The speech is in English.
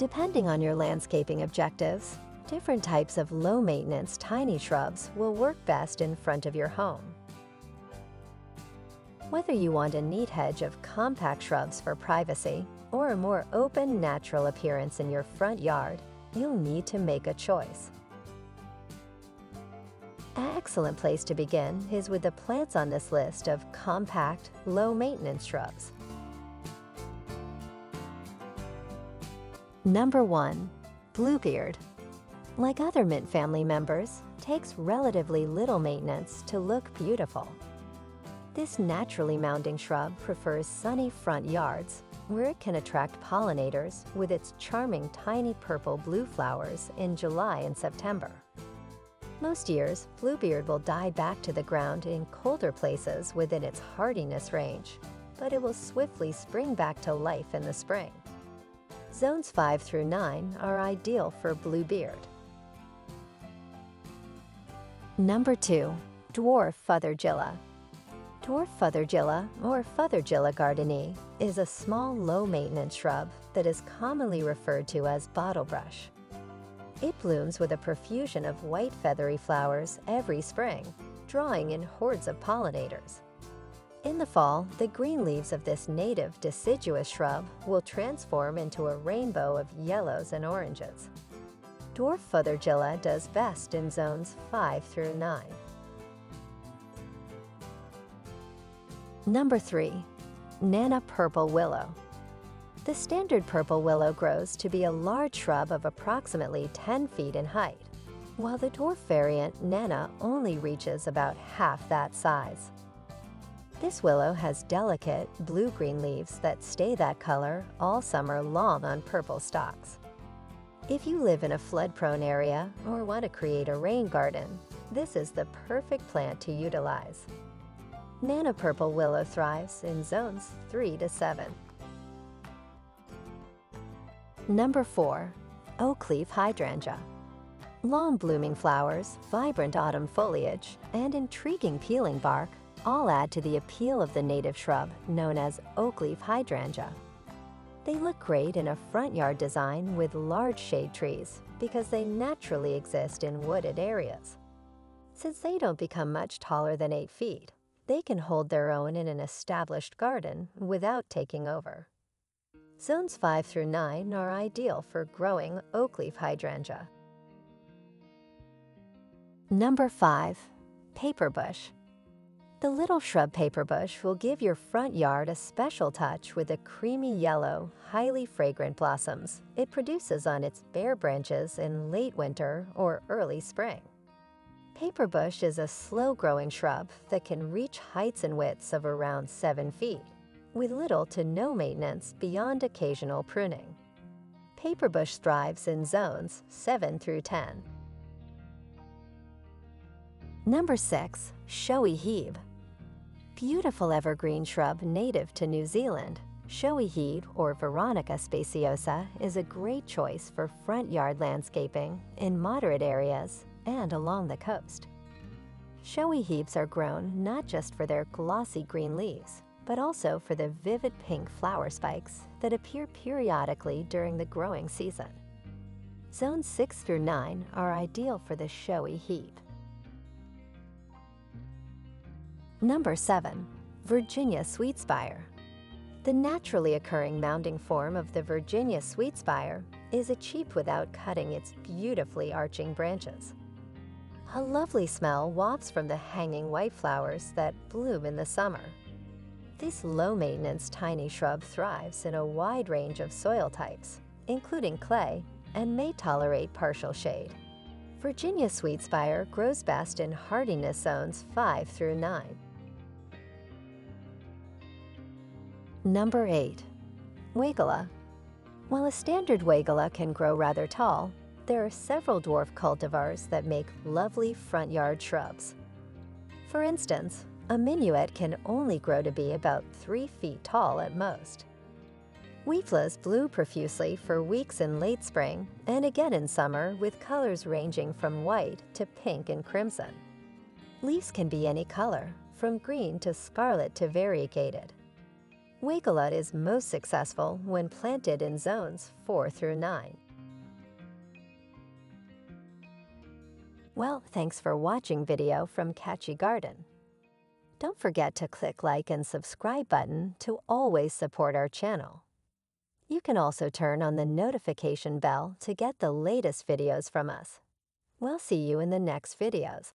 Depending on your landscaping objectives, different types of low-maintenance tiny shrubs will work best in front of your home. Whether you want a neat hedge of compact shrubs for privacy or a more open, natural appearance in your front yard, you'll need to make a choice. An excellent place to begin is with the plants on this list of compact, low-maintenance shrubs. Number 1. Bluebeard. Like other mint family members, takes relatively little maintenance to look beautiful. This naturally mounding shrub prefers sunny front yards, where it can attract pollinators with its charming tiny purple blue flowers in July and September. Most years, Bluebeard will die back to the ground in colder places within its hardiness range, but it will swiftly spring back to life in the spring. Zones 5 through 9 are ideal for Bluebeard. Number 2. Dwarf Fothergilla Dwarf Fothergilla, or Fothergilla gardenii, is a small, low-maintenance shrub that is commonly referred to as bottlebrush. It blooms with a profusion of white feathery flowers every spring, drawing in hordes of pollinators. In the fall, the green leaves of this native deciduous shrub will transform into a rainbow of yellows and oranges. Dwarf Fothergilla does best in zones 5 through 9. Number 3. Nana Purple Willow The standard purple willow grows to be a large shrub of approximately 10 feet in height, while the dwarf variant Nana only reaches about half that size. This willow has delicate blue-green leaves that stay that color all summer long on purple stalks. If you live in a flood-prone area or want to create a rain garden, this is the perfect plant to utilize. Nana Purple Willow thrives in zones 3 to 7. Number 4. Oakleaf Hydrangea Long blooming flowers, vibrant autumn foliage, and intriguing peeling bark all add to the appeal of the native shrub known as oakleaf hydrangea. They look great in a front yard design with large shade trees because they naturally exist in wooded areas. Since they don't become much taller than 8 feet, they can hold their own in an established garden without taking over. Zones 5 through 9 are ideal for growing oakleaf hydrangea. Number 5. Paperbush the little shrub paperbush will give your front yard a special touch with the creamy yellow, highly fragrant blossoms it produces on its bare branches in late winter or early spring. Paperbush is a slow-growing shrub that can reach heights and widths of around 7 feet, with little to no maintenance beyond occasional pruning. Paperbush thrives in zones 7 through 10. Number 6. Showy Hebe beautiful evergreen shrub native to New Zealand, showy hebe or Veronica speciosa is a great choice for front yard landscaping in moderate areas and along the coast. Showy hebes are grown not just for their glossy green leaves, but also for the vivid pink flower spikes that appear periodically during the growing season. Zones 6 through 9 are ideal for the showy hebe. Number 7. Virginia Sweetspire The naturally occurring mounding form of the Virginia Sweetspire is achieved without cutting its beautifully arching branches. A lovely smell wafts from the hanging white flowers that bloom in the summer. This low-maintenance tiny shrub thrives in a wide range of soil types, including clay, and may tolerate partial shade. Virginia Sweetspire grows best in hardiness zones 5 through 9. Number 8. Weigela. While a standard Weigela can grow rather tall, there are several dwarf cultivars that make lovely front yard shrubs. For instance, a minuet can only grow to be about 3 feet tall at most. Weigelas bloom profusely for weeks in late spring and again in summer with colors ranging from white to pink and crimson. Leaves can be any color, from green to scarlet to variegated. Weigela is most successful when planted in zones 4 through 9. Well, thanks for watching video from Catchy Garden. Don't forget to click like and subscribe button to always support our channel. You can also turn on the notification bell to get the latest videos from us. We'll see you in the next videos.